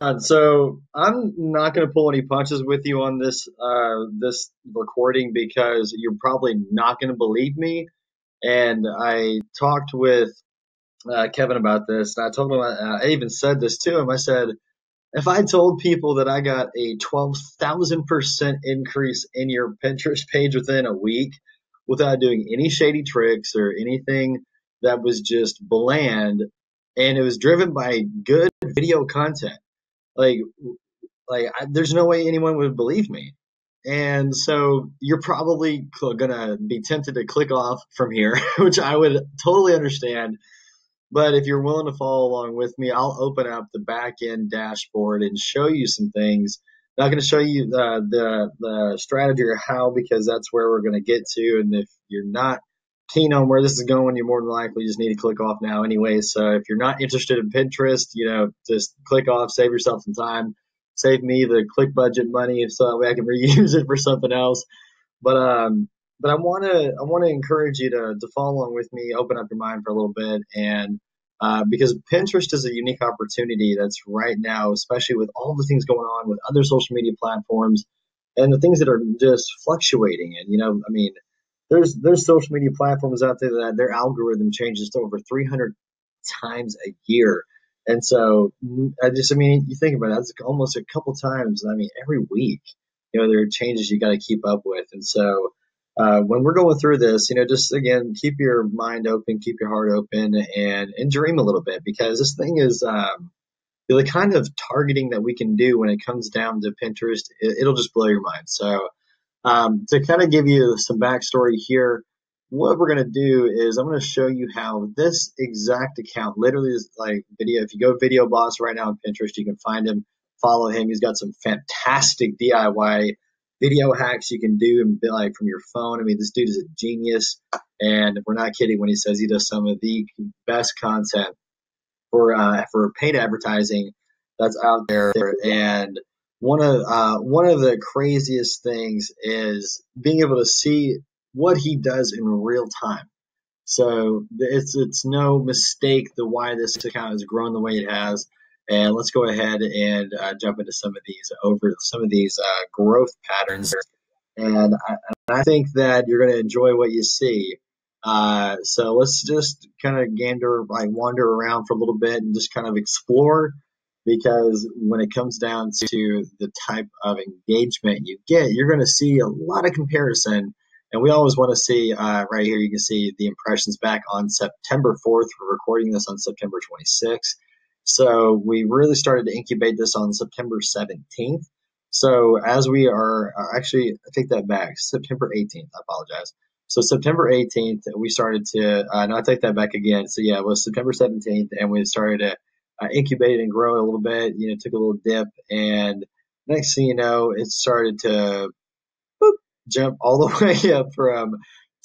Uh, so I'm not going to pull any punches with you on this uh, this recording because you're probably not going to believe me. And I talked with uh, Kevin about this, and I told him uh, I even said this to him. I said, if I told people that I got a twelve thousand percent increase in your Pinterest page within a week without doing any shady tricks or anything that was just bland, and it was driven by good video content like like I, there's no way anyone would believe me. And so you're probably gonna be tempted to click off from here which i would totally understand. But if you're willing to follow along with me i'll open up the back end dashboard and show you some things. Not going to show you the, the the strategy or how because that's where we're going to get to and if you're not keen on where this is going, you're more than likely just need to click off now anyway. So if you're not interested in Pinterest, you know, just click off, save yourself some time, save me the click budget money so that way I can reuse it for something else. But um, but I want to I want to encourage you to to follow along with me, open up your mind for a little bit, and uh, because Pinterest is a unique opportunity that's right now, especially with all the things going on with other social media platforms and the things that are just fluctuating. And you know, I mean there's there's social media platforms out there that their algorithm changes to over 300 times a year. And so I just, I mean, you think about it, that's almost a couple times. I mean, every week, you know, there are changes you got to keep up with. And so uh, when we're going through this, you know, just again, keep your mind open, keep your heart open, and and dream a little bit because this thing is um, the kind of targeting that we can do when it comes down to Pinterest. It, it'll just blow your mind. So um, to kind of give you some backstory here, what we're going to do is I'm going to show you how this exact account literally is like video. If you go Video Boss right now on Pinterest, you can find him, follow him. He's got some fantastic DIY video hacks you can do and like from your phone. I mean, this dude is a genius, and we're not kidding when he says he does some of the best content for uh, for paid advertising that's out there. And one of uh, one of the craziest things is being able to see what he does in real time. So it's it's no mistake the why this account has grown the way it has. And let's go ahead and uh, jump into some of these over some of these uh, growth patterns. And I, and I, think that you're going to enjoy what you see. Uh, so let's just kind of gander, like wander around for a little bit and just kind of explore because when it comes down to the type of engagement you get, you're going to see a lot of comparison. And we always want to see uh, right here, you can see the impressions back on September 4th. We're recording this on September 26th. So we really started to incubate this on September 17th. So as we are uh, actually, I take that back, September 18th. I apologize. So September 18th, we started to, uh, no, I take that back again. So yeah, it was September 17th, and we started to uh, incubated and grow a little bit. You know, took a little dip, and next thing you know, it started to boop, jump all the way up from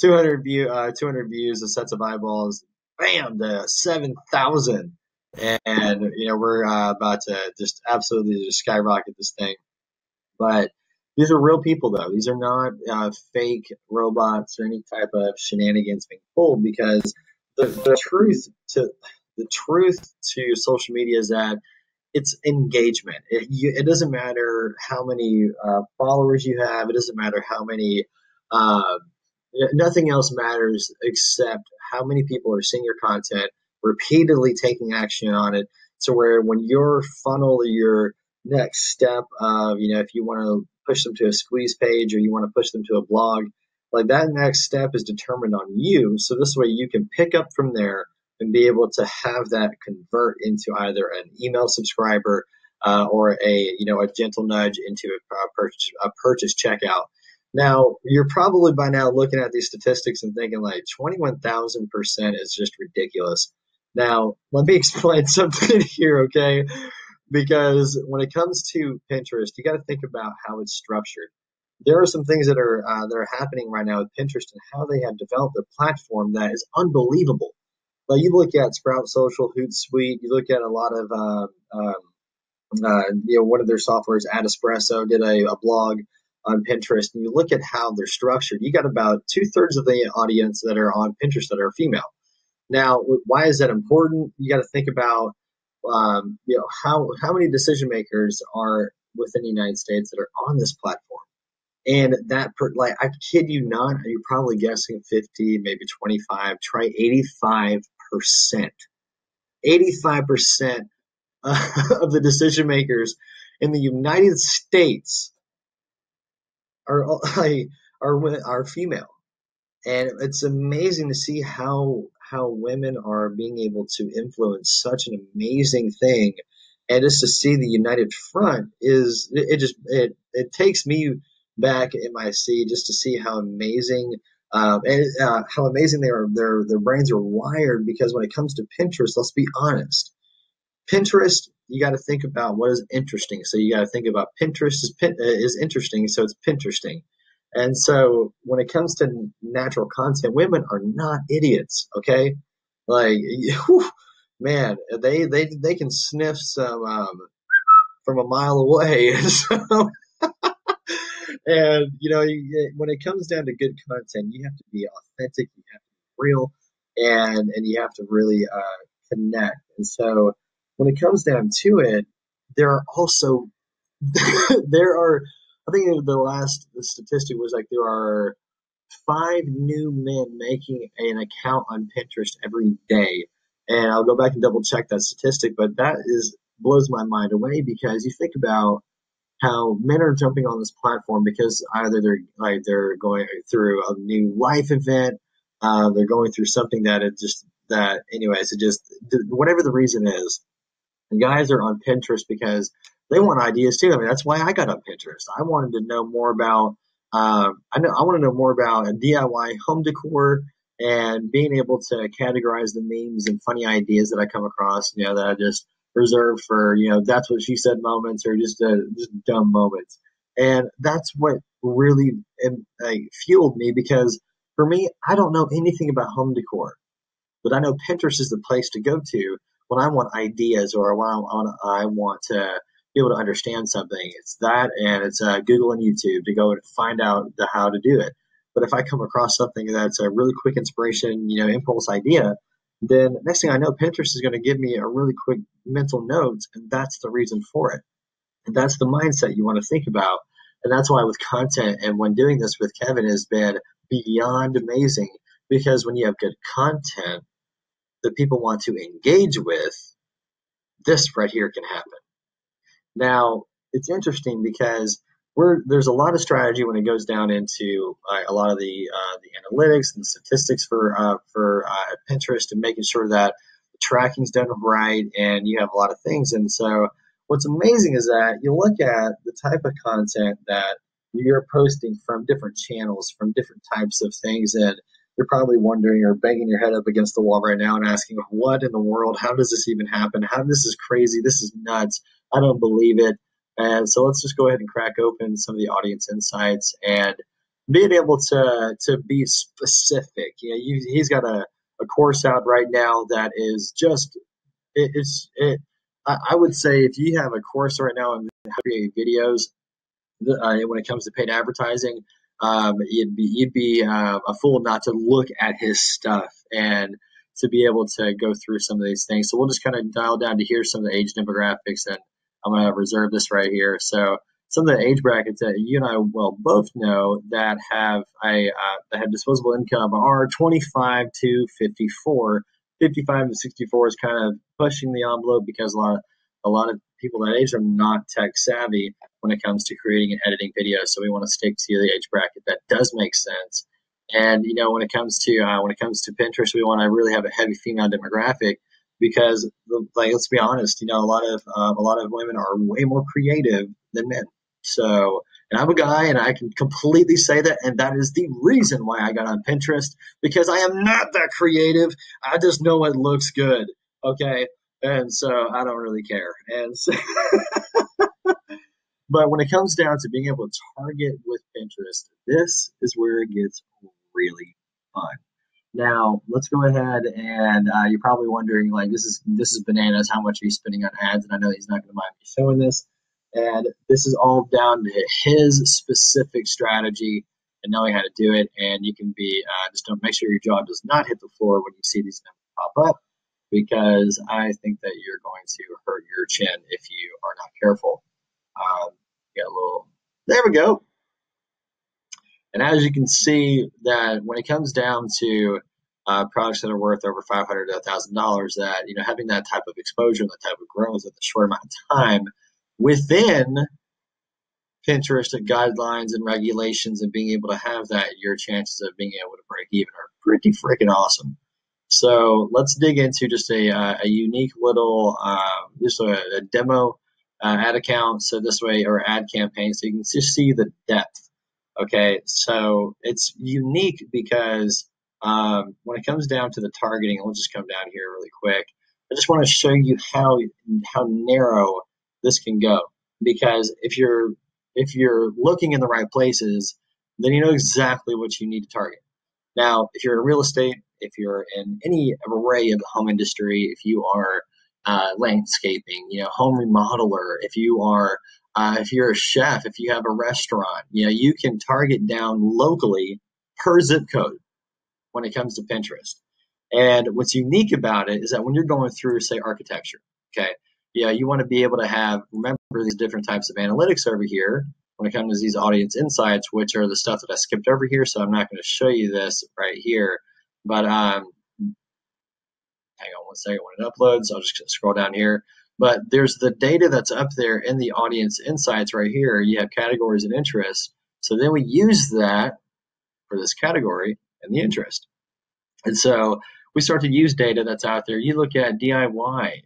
200 view, uh, 200 views, a sets of eyeballs, bam, to 7,000. And you know, we're uh, about to just absolutely just skyrocket this thing. But these are real people, though. These are not uh, fake robots or any type of shenanigans being pulled because the, the truth to the truth to social media is that it's engagement. It, you, it doesn't matter how many uh, followers you have. It doesn't matter how many. Uh, nothing else matters except how many people are seeing your content, repeatedly taking action on it. So where when your funnel, your next step of you know if you want to push them to a squeeze page or you want to push them to a blog, like that next step is determined on you. So this way you can pick up from there and be able to have that convert into either an email subscriber uh, or a you know a gentle nudge into a, a, purchase a purchase checkout. Now you're probably by now looking at these statistics and thinking like twenty one thousand percent is just ridiculous. Now let me explain something here, okay? Because when it comes to Pinterest, you got to think about how it's structured. There are some things that are uh, that are happening right now with Pinterest and how they have developed their platform that is unbelievable like you look at Sprout Social, Hootsuite, you look at a lot of, uh, um, uh, you know, one of their softwares, Adespresso, did a, a blog on Pinterest, and you look at how they're structured. You got about two thirds of the audience that are on Pinterest that are female. Now, why is that important? You got to think about um, you know, how how many decision makers are within the United States that are on this platform? And that, per, like, I kid you not, you're probably guessing 50, maybe 25. Try 85 percent. 85 percent uh, of the decision makers in the United States are are are female, and it's amazing to see how how women are being able to influence such an amazing thing, and just to see the united front is it, it just it it takes me back in my seat just to see how amazing. Um, and uh, how amazing they are, their their brains are wired. Because when it comes to Pinterest, let's be honest, Pinterest, you got to think about what is interesting. So you got to think about Pinterest is uh, is interesting, so it's Pinteresting. And so when it comes to natural content, women are not idiots. Okay, like whew, man, they they they can sniff some um, from a mile away. so, and you know, when it comes down to good content, you have to be authentic, you have to be real, and and you have to really uh, connect. And so when it comes down to it, there are also there are I think the last statistic was like there are five new men making an account on Pinterest every day. And I'll go back and double check that statistic, but that is blows my mind away because you think about how men are jumping on this platform because either they're like they're going through a new life event, uh, they're going through something that it just that anyways it just whatever the reason is guys are on Pinterest because they want ideas too. I mean, that's why I got on Pinterest. I wanted to know more about. Uh, I know I want to know more about DIY home decor and being able to categorize the memes and funny ideas that I come across. You know, that I just reserve for you know that's what she said moments or just uh, just dumb moments. And that's what really fueled me because for me, I don't know anything about home decor, but I know Pinterest is the place to go to when I want ideas or when I want, I want to be able to understand something, it's that and it's uh, Google and YouTube to go and find out the how to do it. But if I come across something that's a really quick inspiration, you know, impulse idea, then next thing I know, Pinterest is going to give me a really quick mental note, and that's the reason for it. And that's the mindset you want to think about. And that's why with content and when doing this with Kevin has been beyond amazing because when you have good content, that people want to engage with, this right here can happen. Now, it's interesting because we're, there's a lot of strategy when it goes down into uh, a lot of the uh, the analytics and statistics for uh, for uh, Pinterest and making sure that the tracking's done right and you have a lot of things. And so, what's amazing is that you look at the type of content that you're posting from different channels, from different types of things, and you're probably wondering or banging your head up against the wall right now and asking, what in the world? How does this even happen? How this is crazy? This is nuts. I don't believe it. And so let's just go ahead and crack open some of the audience insights and being able to to be specific. You know, you, he's got a, a course out right now that is just it, it's it. I, I would say if you have a course right now and create videos uh, when it comes to paid advertising, um, you'd be you'd be uh, a fool not to look at his stuff and to be able to go through some of these things. So we'll just kind of dial down to hear some of the age demographics, and I'm going to reserve this right here. So some of the age brackets that you and I well both know that have I uh, that have disposable income are 25 to 54. 55 to 64 is kind of pushing the envelope because a lot of a lot of people that age are not tech savvy when it comes to creating and editing videos. So we want to stick to the age bracket that does make sense. And you know, when it comes to uh, when it comes to Pinterest, we want to really have a heavy female demographic because, like, let's be honest, you know, a lot of uh, a lot of women are way more creative than men. So, and I'm a guy, and I can completely say that, and that is the reason why I got on Pinterest because I am not that creative. I just know it looks good. Okay, and so I don't really care. And so but when it comes down to being able to target with Pinterest, this is where it gets really fun. Now, let's go ahead and uh, you're probably wondering, like, this is this is bananas. How much are you spending on ads? And I know he's not going to mind me showing this. And this is all down to his specific strategy and knowing how to do it. And you can be uh, just don't make sure your jaw does not hit the floor when you see these numbers pop up. because I think that you're going to hurt your chin if you are not careful. Um, a little, there we go. And as you can see, that when it comes down to uh, products that are worth over five hundred to thousand dollars, that you know having that type of exposure and that type of growth in a short amount of time within Pinterest guidelines and regulations and being able to have that, your chances of being able to break even are pretty freaking awesome. So let's dig into just a, uh, a unique little, uh, just a, a demo uh, ad account. So this way, or ad campaign, so you can just see the depth. Okay, so it's unique because um, when it comes down to the targeting, we'll just come down here really quick. I just want to show you how how narrow this can go because if you're if you're looking in the right places, then you know exactly what you need to target. Now, if you're in real estate, if you're in any array of the home industry, if you are uh, landscaping, you know, home remodeler, if you are uh, if you're a chef, if you have a restaurant, you know, you can target down locally per zip code when it comes to Pinterest. And what's unique about it is that when you're going through, say, architecture, okay, yeah, you want to be able to have remember these different types of analytics over here when it comes to these audience insights, which are the stuff that I skipped over here. So I'm not going to show you this right here, but um, hang on one second when it uploads. I'll just scroll down here. But there's the data that's up there in the audience insights right here. You have categories and interests. So then we use that for this category and the interest. And so we start to use data that's out there. You look at DIY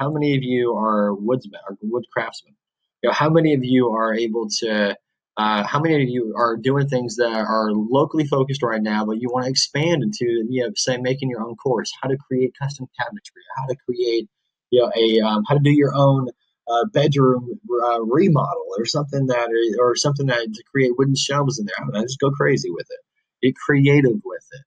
how many of you are woodsmen or wood craftsmen? You know, how many of you are able to uh, how many of you are doing things that are locally focused right now, but you want to expand into, you know, say making your own course, how to create custom cabinetry, how to create, you know, a um, how to do your own uh, bedroom uh, remodel or something that, or, or something that to create wooden shelves in there. I know, just go crazy with it. Get creative with it.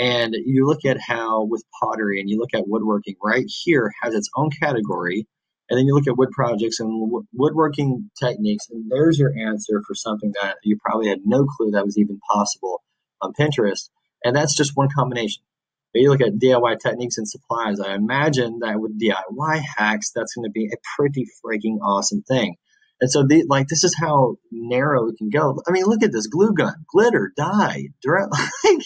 And you look at how with pottery and you look at woodworking right here has its own category. And then you look at wood projects and woodworking techniques, and there's your answer for something that you probably had no clue that was even possible on Pinterest. And that's just one combination. You look at DIY techniques and supplies. I imagine that with DIY hacks, that's going to be a pretty freaking awesome thing. And so, the, like, this is how narrow it can go. I mean, look at this glue gun, glitter, dye, direct, like,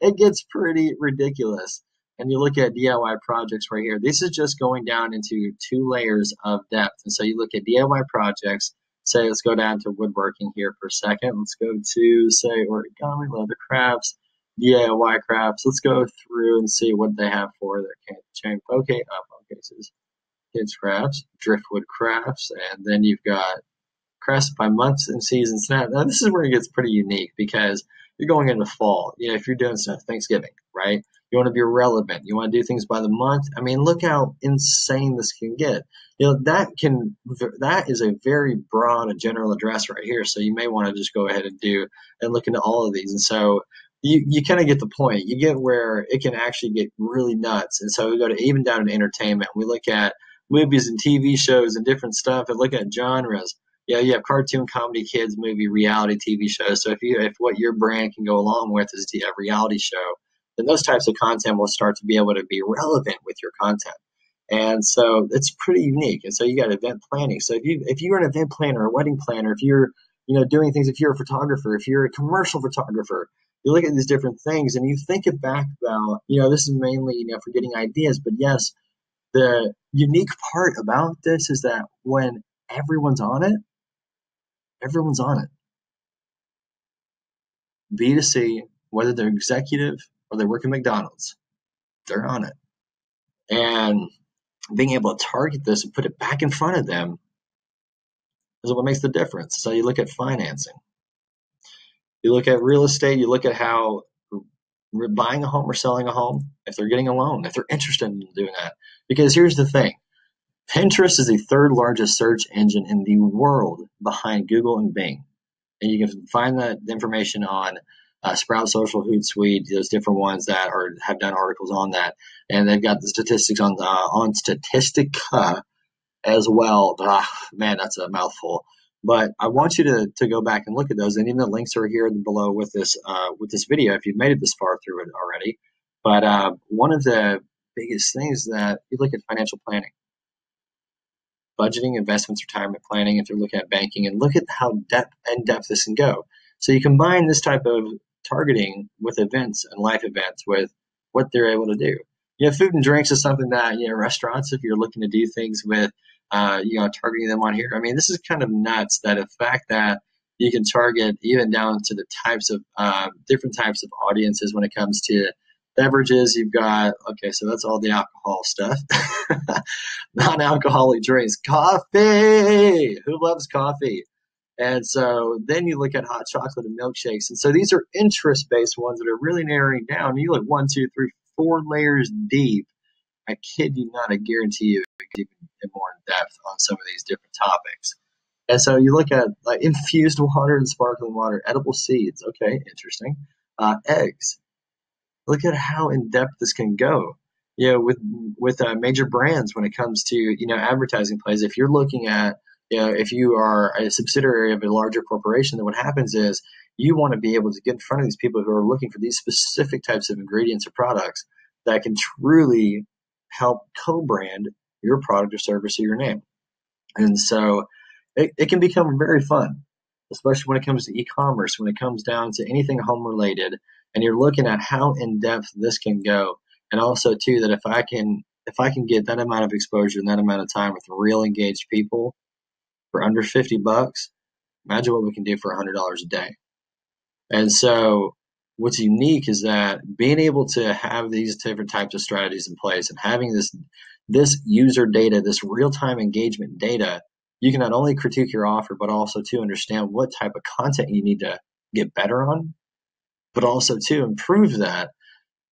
it gets pretty ridiculous. And you look at DIY projects right here. This is just going down into two layers of depth. And so you look at DIY projects. Say, let's go down to woodworking here for a second. Let's go to, say, origami, leather crafts, DIY crafts. Let's go through and see what they have for their chain. Okay, up oh, cases, kids crafts, driftwood crafts, and then you've got crafts by months and seasons. Now, now this is where it gets pretty unique because you're going into fall. You know, if you're doing stuff Thanksgiving, right? You want to be relevant. You want to do things by the month. I mean, look how insane this can get. You know, that can that is a very broad, a general address right here. So you may want to just go ahead and do and look into all of these. And so you, you kind of get the point. You get where it can actually get really nuts. And so we go to even down to entertainment. We look at movies and TV shows and different stuff and look at genres yeah, you have cartoon, comedy, kids, movie, reality TV shows. So if you if what your brand can go along with is a reality show, then those types of content will start to be able to be relevant with your content. And so it's pretty unique. And so you got event planning. So if you if you're an event planner, a wedding planner, if you're you know doing things, if you're a photographer, if you're a commercial photographer, you look at these different things and you think it back about you know this is mainly you know for getting ideas, but yes, the unique part about this is that when everyone's on it, everyone's on it. B2C, whether they're executive or they work at McDonald's, they're on it. And being able to target this and put it back in front of them is what makes the difference. So you look at financing, you look at real estate, you look at how buying a home or selling a home, if they're getting a loan, if they're interested in doing that. Because here's the thing Pinterest is the third largest search engine in the world behind Google and Bing. And you can find that information on uh, Sprout Social, Hootsuite, those different ones that are have done articles on that, and they've got the statistics on uh, on Statistica as well. Ah, man, that's a mouthful. But I want you to, to go back and look at those, and even the links are here below with this uh, with this video if you've made it this far through it already. But uh, one of the biggest things that you look at financial planning, budgeting, investments, retirement planning, if you're looking at banking, and look at how depth and depth this can go. So you combine this type of targeting with events and life events with what they're able to do. You know, food and drinks is something that, you know, restaurants, if you're looking to do things with, uh, you know, targeting them on here. I mean, this is kind of nuts that the fact that you can target even down to the types of uh, different types of audiences when it comes to beverages. You've got, okay, so that's all the alcohol stuff, non alcoholic drinks, coffee. Who loves coffee? And so then you look at hot chocolate and milkshakes. And so these are interest based ones that are really narrowing down. You look one, two, three, four layers deep. I kid you not, I guarantee you even more in depth on some of these different topics. And so you look at like infused water and sparkling water, edible seeds. Okay, interesting. Uh, eggs. Look at how in depth this can go. You know, with with uh, major brands when it comes to you know advertising plays. If you're looking at you know, if you are a subsidiary of a larger corporation, then what happens is you want to be able to get in front of these people who are looking for these specific types of ingredients or products that can truly help co-brand your product or service or your name. Hmm. And so it, it can become very fun, especially when it comes to e-commerce, when it comes down to anything home related, and you're looking at how in depth this can go. And also too that if I can if I can get that amount of exposure and that amount of time with real engaged people for under 50 bucks, imagine what we can do for $100 a day. And so what's unique is that being able to have these different types of strategies in place and having this this user data, this real-time engagement data, you can not only critique your offer, but also to understand what type of content you need to get better on, but also to improve that,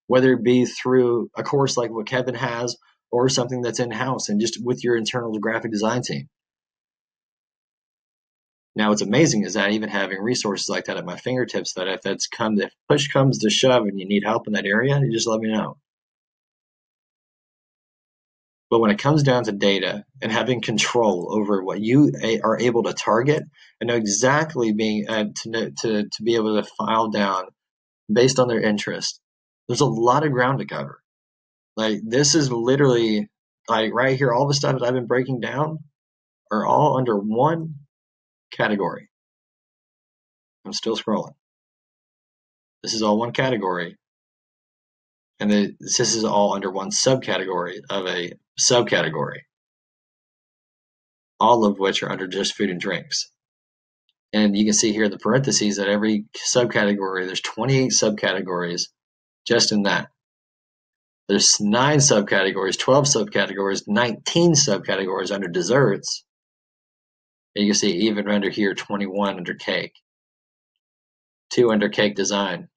whether it be through a course like what Kevin has or something that's in-house and just with your internal graphic design team. Now, what's amazing is that even having resources like that at my fingertips, that if that's come, if push comes to shove and you need help in that area, you just let me know. But when it comes down to data and having control over what you are able to target and know exactly being uh, to, to to be able to file down based on their interest, there's a lot of ground to cover. Like this is literally like right here, all the stuff that I've been breaking down are all under one category. I'm still scrolling. This is all one category. And this is all under one subcategory of a subcategory. All of which are under just food and drinks. And you can see here in the parentheses that every subcategory, there's 28 subcategories just in that. There's nine subcategories, 12 subcategories, 19 subcategories under desserts, and you can see even under here, 21 under cake, two under cake design.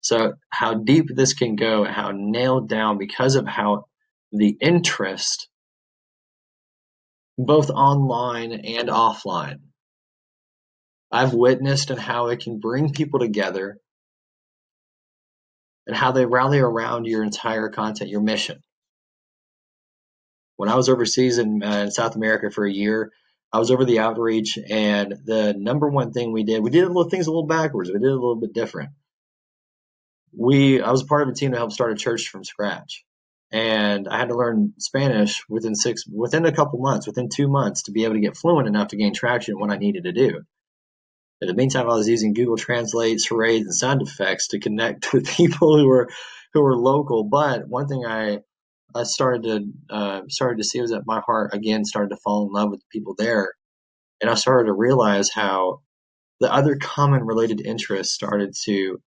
So how deep this can go, how nailed down because of how the interest, both online and offline, I've witnessed and how it can bring people together and how they rally around your entire content, your mission. When I was overseas in, uh, in South America for a year, I was over the outreach, and the number one thing we did, we did a little things a little backwards. We did a little bit different. We, I was part of a team that helped start a church from scratch, and I had to learn Spanish within six, within a couple months, within two months, to be able to get fluent enough to gain traction what I needed to do. In the meantime, I was using Google Translate, charades, and sound effects to connect with people who were who were local. But one thing I I started to uh, started to see was that my heart again started to fall in love with the people there, and I started to realize how the other common related interests started to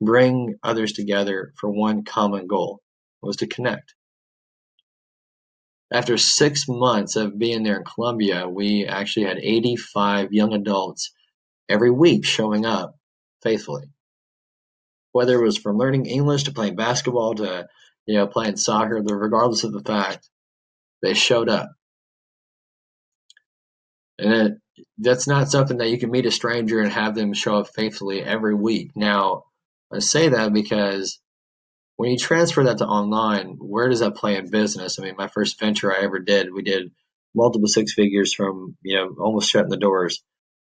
bring others together for one common goal was to connect. After six months of being there in Colombia, we actually had 85 young adults every week showing up faithfully. Whether it was from learning English to playing basketball to you know, playing soccer, regardless of the fact they showed up. And it, that's not something that you can meet a stranger and have them show up faithfully every week. Now, I say that because when you transfer that to online, where does that play in business? I mean, my first venture I ever did, we did multiple six figures from, you know, almost shutting the doors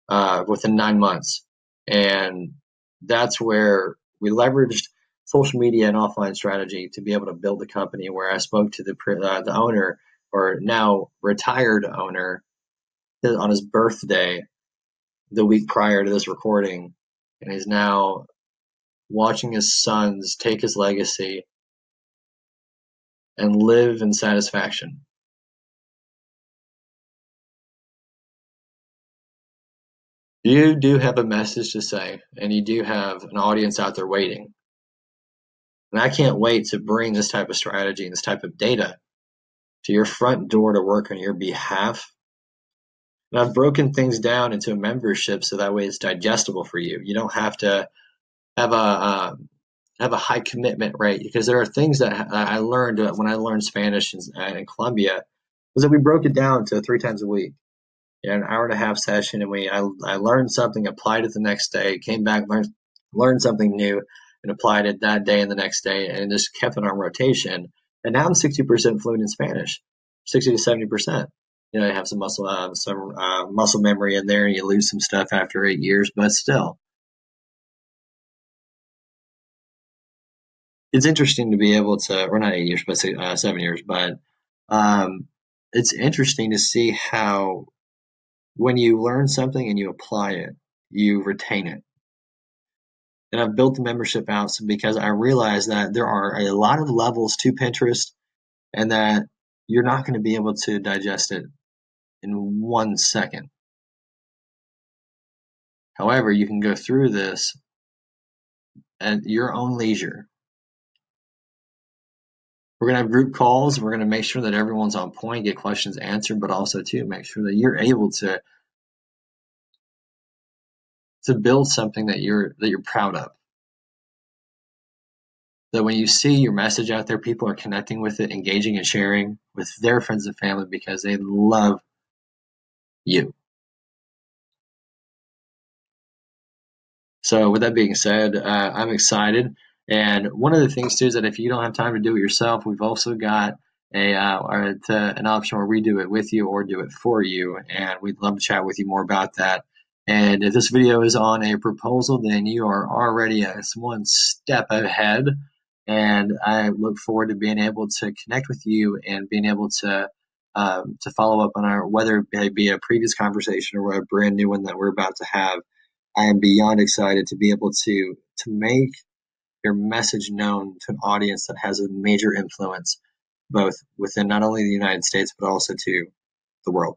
uh, within nine months. And that's where we leveraged social media and offline strategy to be able to build a company where I spoke to the uh, the owner or now retired owner on his birthday the week prior to this recording and he's now watching his sons take his legacy and live in satisfaction. You do have a message to say, and you do have an audience out there waiting. And I can't wait to bring this type of strategy and this type of data to your front door to work on your behalf. And I've broken things down into a membership so that way it's digestible for you. You don't have to have a uh, have a high commitment rate because there are things that I learned when I learned Spanish in, in Colombia was that we broke it down to three times a week, you know, an hour and a half session, and we I, I learned something, applied it the next day, came back, learned learned something new, and applied it that day and the next day, and just kept it on rotation. And now I'm 60% fluent in Spanish, 60 to 70 percent. You know, I have some muscle uh, some uh, muscle memory in there, and you lose some stuff after eight years, but still it's interesting to be able to, or not eight years, but uh, seven years, but um, it's interesting to see how when you learn something and you apply it, you retain it. And I've built the membership out because I realize that there are a lot of levels to Pinterest and that you're not going to be able to digest it in one second. However, you can go through this at your own leisure we're going to have group calls. We're going to make sure that everyone's on point, get questions answered, but also to make sure that you're able to to build something that you're that you're proud of. That when you see your message out there, people are connecting with it, engaging and sharing with their friends and family because they love you. So, with that being said, uh, I'm excited. And one of the things too is that if you don't have time to do it yourself, we've also got a uh, an option where we do it with you or do it for you, and we'd love to chat with you more about that. And if this video is on a proposal, then you are already a, one step ahead. And I look forward to being able to connect with you and being able to um, to follow up on our whether it be a previous conversation or a brand new one that we're about to have. I am beyond excited to be able to to make your message known to an audience that has a major influence both within not only the United States but also to the world.